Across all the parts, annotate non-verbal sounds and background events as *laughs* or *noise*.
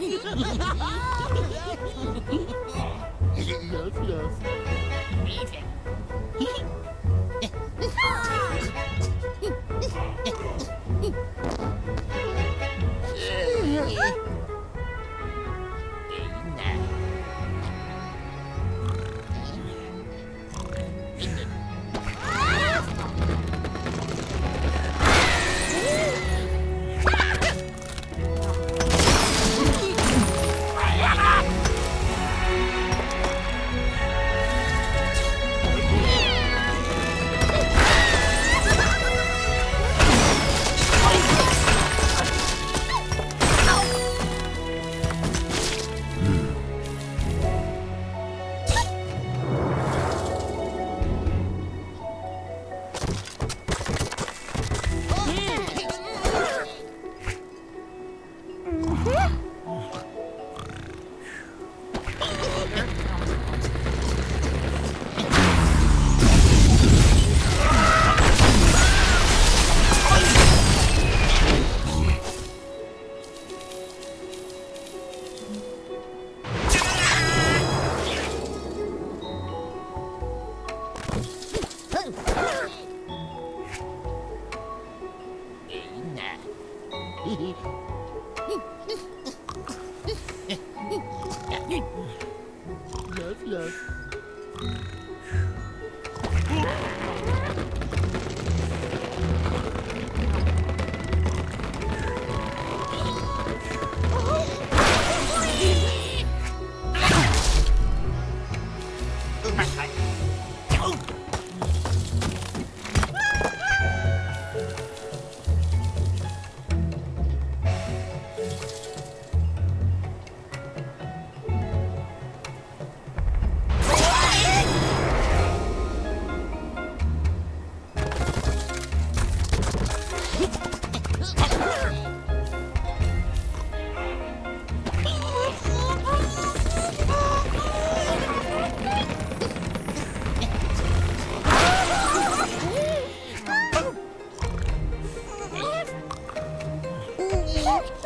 yes, yes. Yes, yes.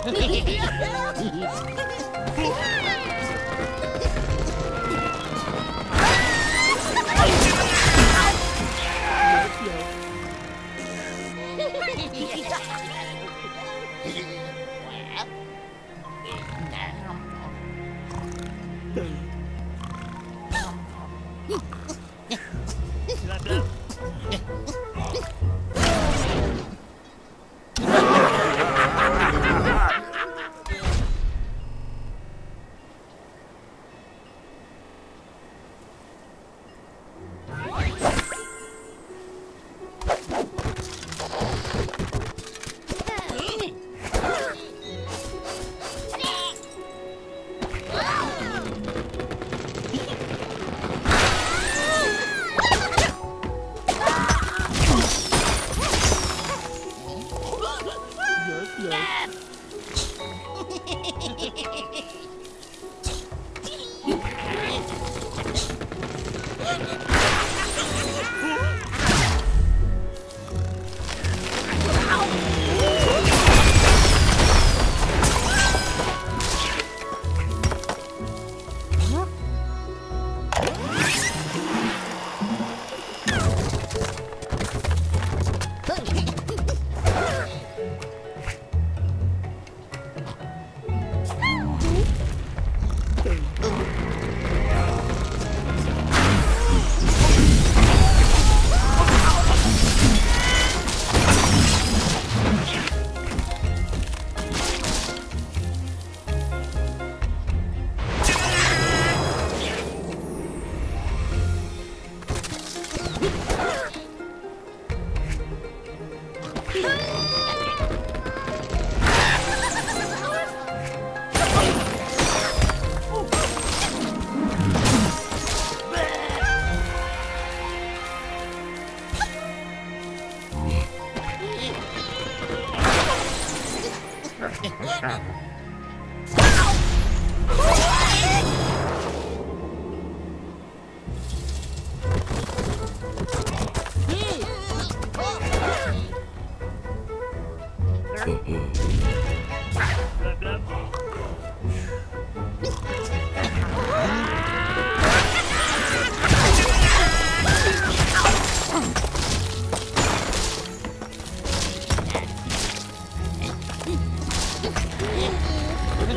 Yes, *laughs*